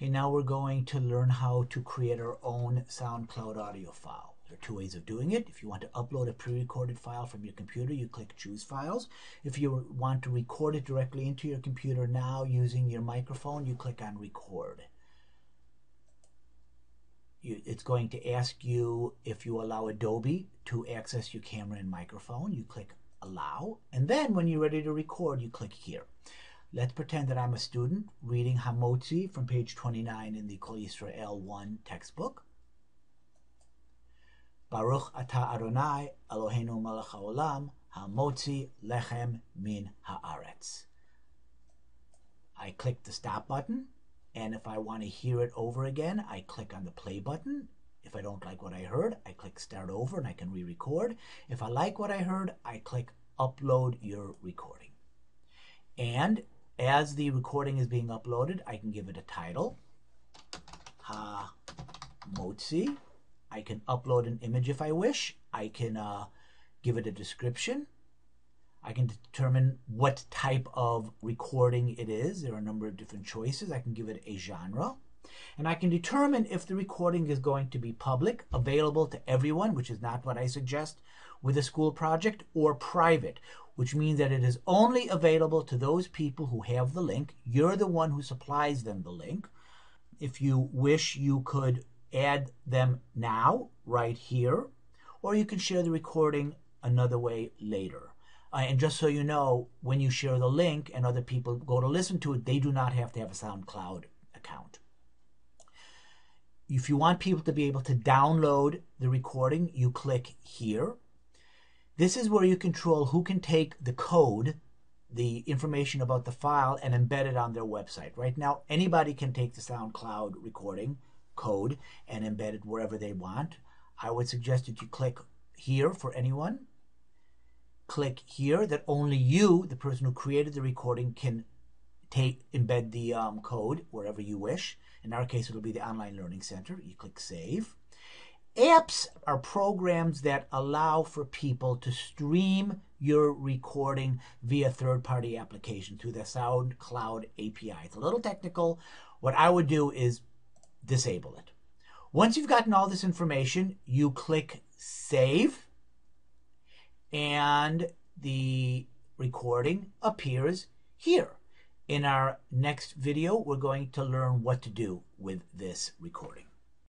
Okay, now we're going to learn how to create our own SoundCloud audio file. There are two ways of doing it. If you want to upload a pre-recorded file from your computer, you click Choose Files. If you want to record it directly into your computer now using your microphone, you click on Record. it's going to ask you if you allow Adobe to access your camera and microphone. You click Allow. And then when you're ready to record, you click here. Let's pretend that I'm a student reading Hamotzi from page 29 in the Kol Yisrael 1 textbook. Baruch Ata Adonai Eloheinu Melech Haolam Hamotzi Lechem Min Haaretz. I click the stop button, and if I want to hear it over again, I click on the play button. If I don't like what I heard, I click start over and I can re-record. If I like what I heard, I click upload your recording. And as the recording is being uploaded, I can give it a title, Ha Motzi. I can upload an image if I wish. I can uh, give it a description. I can determine what type of recording it is. There are a number of different choices. I can give it a genre. And I can determine if the recording is going to be public, available to everyone, which is not what I suggest with a school project, or private, which means that it is only available to those people who have the link. You're the one who supplies them the link. If you wish, you could add them now, right here, or you can share the recording another way later. Uh, and just so you know, when you share the link and other people go to listen to it, they do not have to have a SoundCloud account. If you want people to be able to download the recording, you click here this is where you control who can take the code, the information about the file, and embed it on their website. Right now, anybody can take the SoundCloud recording code and embed it wherever they want. I would suggest that you click here for anyone. Click here that only you, the person who created the recording, can embed the um, code wherever you wish. In our case, it'll be the Online Learning Center. You click Save. Apps are programs that allow for people to stream your recording via third party application through the SoundCloud API. It's a little technical. What I would do is disable it. Once you've gotten all this information, you click Save, and the recording appears here. In our next video, we're going to learn what to do with this recording.